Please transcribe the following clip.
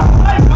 Wow.